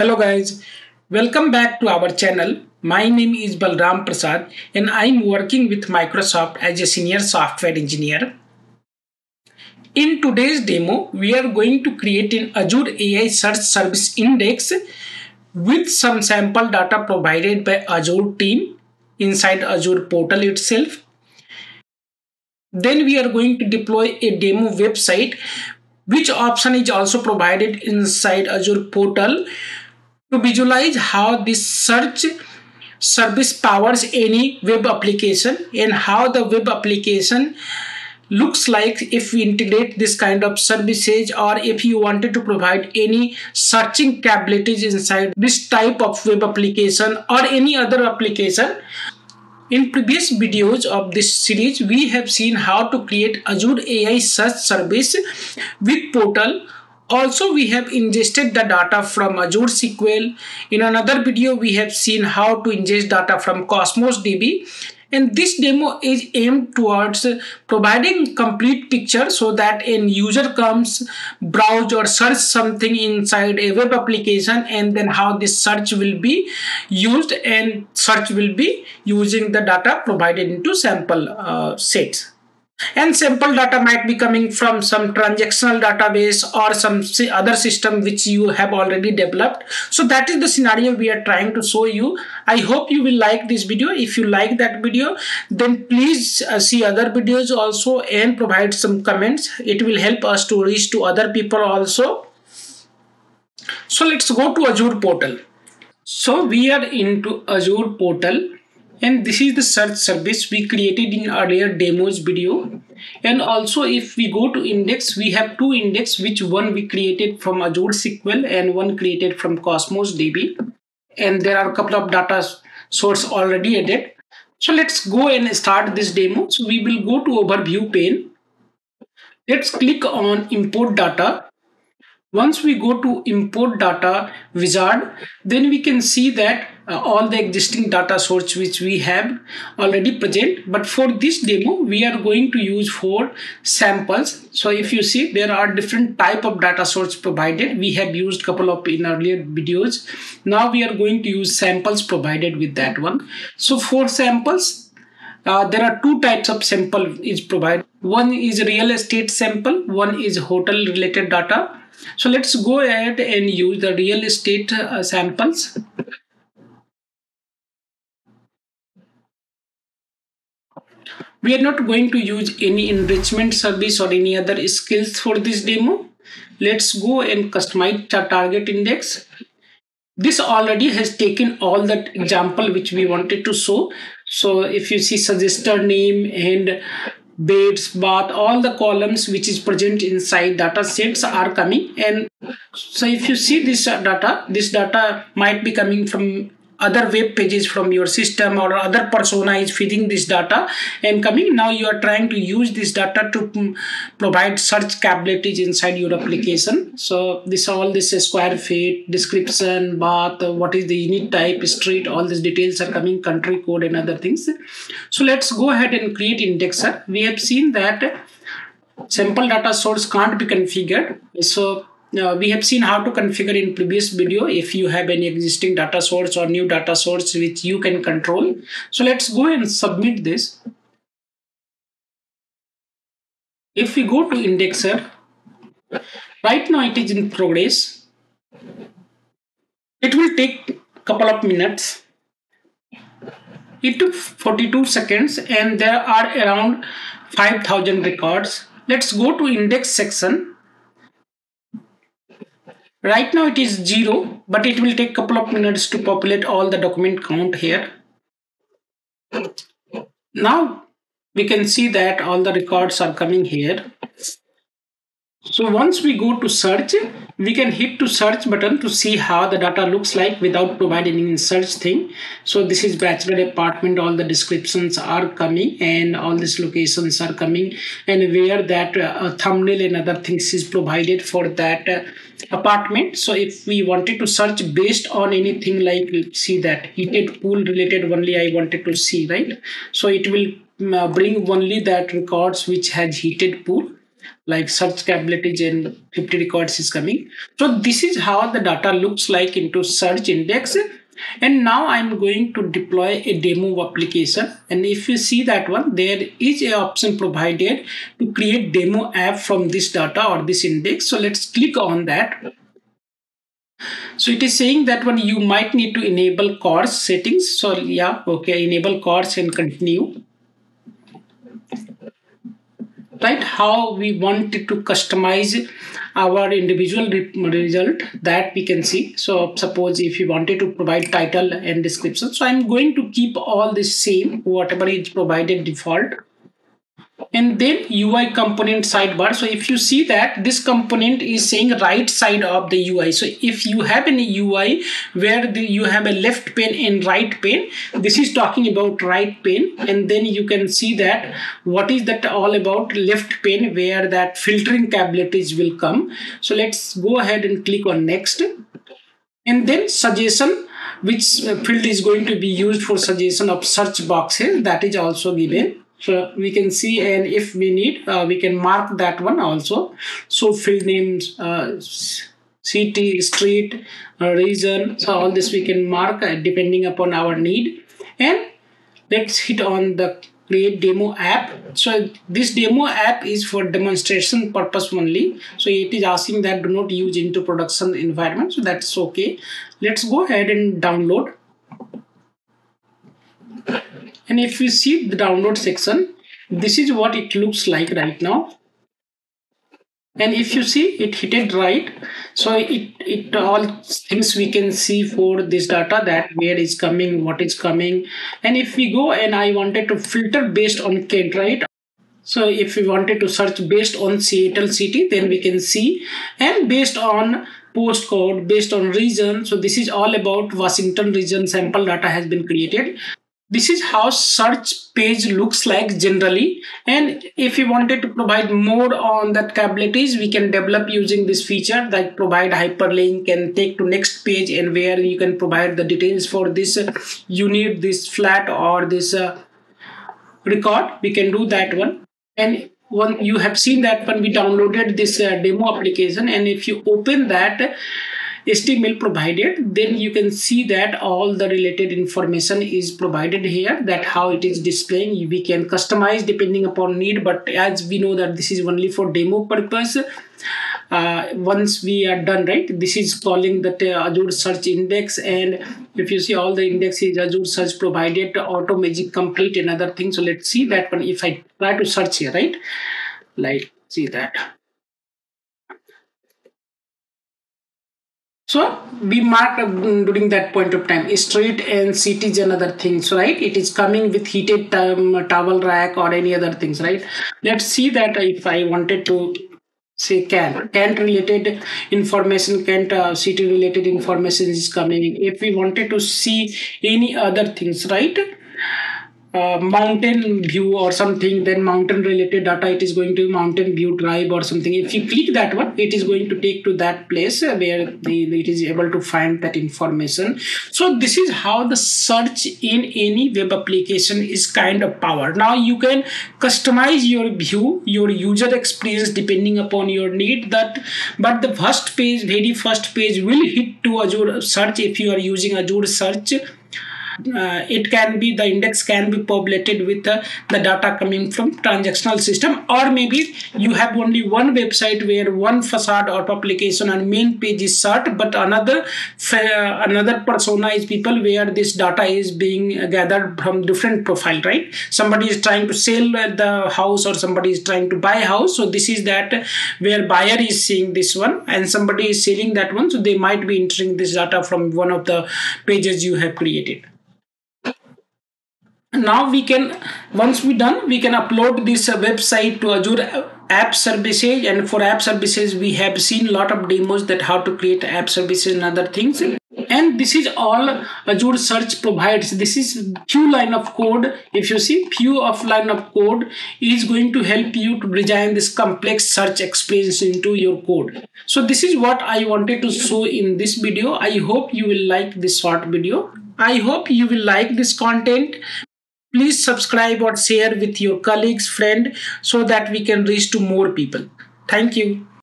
Hello guys, welcome back to our channel. My name is Balram Prasad and I'm working with Microsoft as a senior software engineer. In today's demo, we are going to create an Azure AI Search Service Index with some sample data provided by Azure team inside Azure portal itself. Then we are going to deploy a demo website which option is also provided inside Azure portal to visualize how this search service powers any web application and how the web application looks like if we integrate this kind of services or if you wanted to provide any searching capabilities inside this type of web application or any other application. In previous videos of this series we have seen how to create azure ai search service with portal also, we have ingested the data from Azure SQL. In another video, we have seen how to ingest data from Cosmos DB. And this demo is aimed towards providing complete picture so that a user comes, browse or search something inside a web application and then how this search will be used and search will be using the data provided into sample uh, sets and sample data might be coming from some transactional database or some other system which you have already developed. So that is the scenario we are trying to show you. I hope you will like this video. If you like that video then please uh, see other videos also and provide some comments. It will help us to reach to other people also. So let's go to azure portal. So we are into azure portal and this is the search service we created in earlier demos video. And also if we go to index we have two index which one we created from azure sql and one created from cosmos db and there are a couple of data source already added. So let's go and start this demo. So we will go to overview pane. Let's click on import data once we go to import data wizard then we can see that uh, all the existing data source which we have already present. But for this demo we are going to use four samples. So if you see there are different type of data source provided. We have used couple of in earlier videos. Now we are going to use samples provided with that one. So for samples uh, there are two types of sample is provided. One is real estate sample. One is hotel related data so let's go ahead and use the real estate uh, samples. We are not going to use any enrichment service or any other skills for this demo. Let's go and customize the target index. This already has taken all that example which we wanted to show. So if you see suggester name and beds bath all the columns which is present inside data sets are coming. And so if you see this data this data might be coming from other web pages from your system or other persona is feeding this data. And coming now you are trying to use this data to mm, provide search capabilities inside your application. So this all this square feet description bath what is the unit type street all these details are coming country code and other things. So let's go ahead and create indexer. We have seen that sample data source can't be configured. So uh, we have seen how to configure in previous video if you have any existing data source or new data source which you can control. So let's go and submit this. If we go to indexer, right now it is in progress. It will take a couple of minutes. It took 42 seconds and there are around 5000 records. Let's go to index section Right now it is 0 but it will take couple of minutes to populate all the document count here. Now we can see that all the records are coming here. So once we go to search, we can hit to search button to see how the data looks like without providing any search thing. So this is bachelor apartment, all the descriptions are coming and all these locations are coming and where that uh, thumbnail and other things is provided for that uh, apartment. So if we wanted to search based on anything like see that heated pool related only I wanted to see, right? So it will uh, bring only that records which has heated pool like search and 50 records is coming. So this is how the data looks like into search index. And now I'm going to deploy a demo application. And if you see that one, there is a option provided to create demo app from this data or this index. So let's click on that. So it is saying that one you might need to enable CORS settings. So yeah, okay, enable CORS and continue right? How we wanted to customize our individual result that we can see. So suppose if you wanted to provide title and description so i'm going to keep all the same whatever is provided default and then UI component sidebar. So if you see that this component is saying right side of the UI. So if you have any UI where the, you have a left pane and right pane, this is talking about right pane. And then you can see that what is that all about left pane where that filtering capabilities will come. So let's go ahead and click on next. And then suggestion which field is going to be used for suggestion of search boxes that is also given so we can see and if we need uh, we can mark that one also. So field names uh, city street uh, region so all this we can mark uh, depending upon our need. And let's hit on the create demo app. So this demo app is for demonstration purpose only. So it is asking that do not use into production environment. So that's okay. Let's go ahead and download and if you see the download section this is what it looks like right now. And if you see it hit it right. So it it all things we can see for this data that where is coming what is coming. And if we go and i wanted to filter based on kent right? So if we wanted to search based on seattle city then we can see. And based on postcode based on region so this is all about washington region sample data has been created this is how search page looks like generally. And if you wanted to provide more on that capabilities we can develop using this feature that provide hyperlink and take to next page and where you can provide the details for this uh, you need this flat or this uh, record. We can do that one. And when you have seen that when we downloaded this uh, demo application. And if you open that HTML provided, then you can see that all the related information is provided here that how it is displaying. We can customize depending upon need, but as we know that this is only for demo purpose. Uh, once we are done right this is calling the uh, azure search index and if you see all the indexes azure search provided auto magic complete another thing so let's see that one if i try to search here right like see that So we marked during that point of time street and cities and other things, right? It is coming with heated um, towel rack or any other things, right? Let's see that if I wanted to say can Kent related information Kent uh, city related information is coming if we wanted to see any other things right uh, mountain view or something then mountain related data it is going to mountain view drive or something. If you click that one it is going to take to that place where the, it is able to find that information. So this is how the search in any web application is kind of power now you can customize your view your user experience depending upon your need that but the first page very first page will hit to azure search if you are using azure search. uh, it can be the index can be populated with uh, the data coming from transactional system or maybe you have only one website where one facade or publication and main page is searched but another uh, another persona is people where this data is being gathered from different profile right? Somebody is trying to sell the house or somebody is trying to buy a house. So this is that where buyer is seeing this one and somebody is selling that one. So they might be entering this data from one of the pages you have created now we can once we done we can upload this uh, website to azure app services. And for app services we have seen lot of demos that how to create app services and other things. And this is all azure search provides. This is few line of code. If you see few of line of code is going to help you to design this complex search experience into your code. So this is what i wanted to show in this video. I hope you will like this short video. I hope you will like this content. Please subscribe or share with your colleagues, friend, so that we can reach to more people. Thank you.